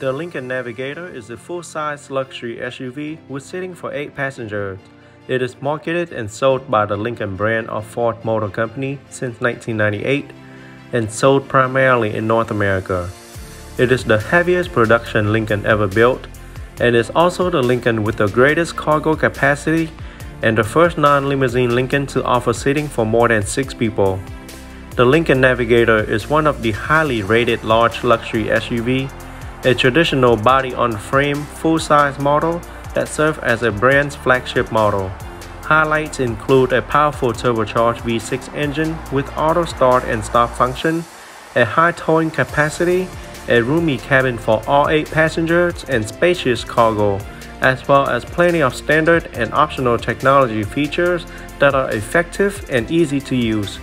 The Lincoln Navigator is a full-size luxury SUV with seating for 8 passengers. It is marketed and sold by the Lincoln brand of Ford Motor Company since 1998 and sold primarily in North America. It is the heaviest production Lincoln ever built and is also the Lincoln with the greatest cargo capacity and the first non-limousine Lincoln to offer seating for more than 6 people. The Lincoln Navigator is one of the highly rated large luxury SUV a traditional body-on-frame full-size model that serves as a brand's flagship model. Highlights include a powerful turbocharged V6 engine with auto start and stop function, a high towing capacity, a roomy cabin for all 8 passengers and spacious cargo, as well as plenty of standard and optional technology features that are effective and easy to use.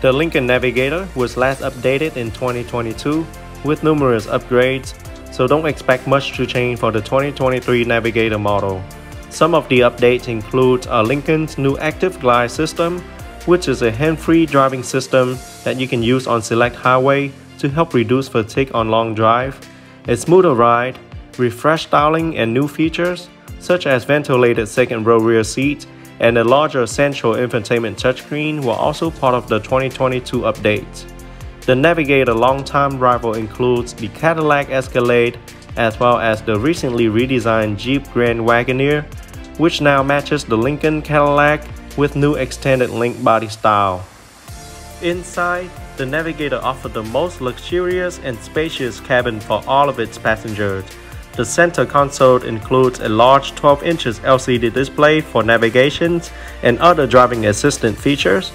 The Lincoln Navigator was last updated in 2022 with numerous upgrades, so don't expect much to change for the 2023 Navigator model. Some of the updates include a Lincoln's new Active Glide system, which is a hand-free driving system that you can use on select highway to help reduce fatigue on long drive, a smoother ride, refreshed styling and new features, such as ventilated second row rear seat and a larger central infotainment touchscreen were also part of the 2022 update. The Navigator longtime rival includes the Cadillac Escalade as well as the recently redesigned Jeep Grand Wagoneer, which now matches the Lincoln Cadillac with new extended link body style. Inside, the Navigator offers the most luxurious and spacious cabin for all of its passengers. The center console includes a large 12 inches LCD display for navigations and other driving assistant features,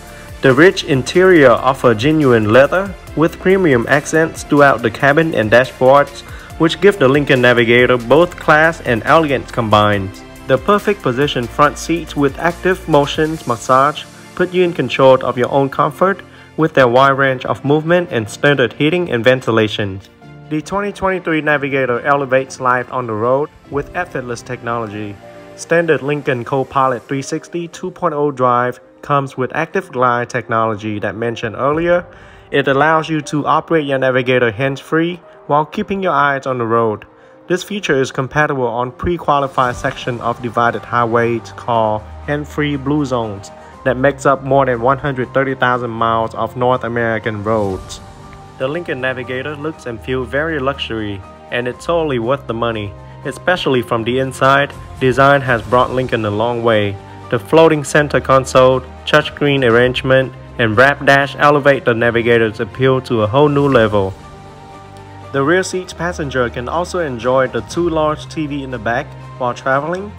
the rich interior offers genuine leather with premium accents throughout the cabin and dashboards, which give the Lincoln Navigator both class and elegance combined. The perfect position front seats with active motions massage put you in control of your own comfort with their wide range of movement and standard heating and ventilation. The 2023 Navigator elevates life on the road with effortless technology. Standard Lincoln Copilot 360 2.0 drive comes with Active Glide technology that mentioned earlier. It allows you to operate your navigator hands-free while keeping your eyes on the road. This feature is compatible on pre-qualified section of divided highways called hand-free blue zones that makes up more than 130,000 miles of North American roads. The Lincoln Navigator looks and feels very luxury and it's totally worth the money. Especially from the inside, design has brought Lincoln a long way the floating center console, touchscreen arrangement, and wrap dash elevate the navigator's appeal to a whole new level. The rear seat passenger can also enjoy the two large TV in the back while traveling.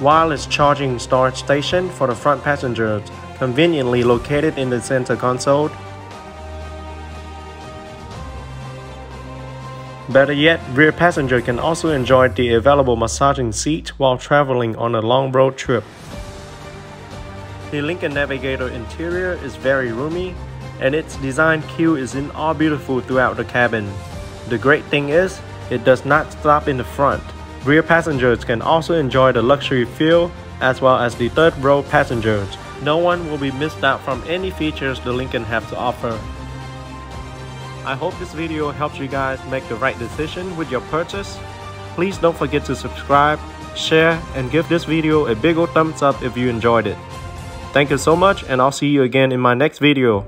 Wireless charging storage station for the front passengers, conveniently located in the center console Better yet, rear passenger can also enjoy the available massaging seat while traveling on a long road trip. The Lincoln Navigator interior is very roomy, and its design cue is in all beautiful throughout the cabin. The great thing is, it does not stop in the front. Rear passengers can also enjoy the luxury feel as well as the third row passengers. No one will be missed out from any features the Lincoln have to offer. I hope this video helps you guys make the right decision with your purchase. Please don't forget to subscribe, share, and give this video a big old thumbs up if you enjoyed it. Thank you so much and I'll see you again in my next video.